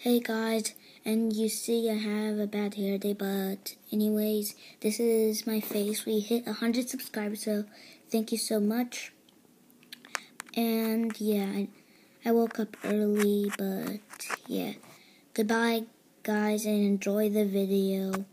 Hey guys, and you see I have a bad hair day, but anyways, this is my face. We hit 100 subscribers, so thank you so much. And yeah, I, I woke up early, but yeah. Goodbye, guys, and enjoy the video.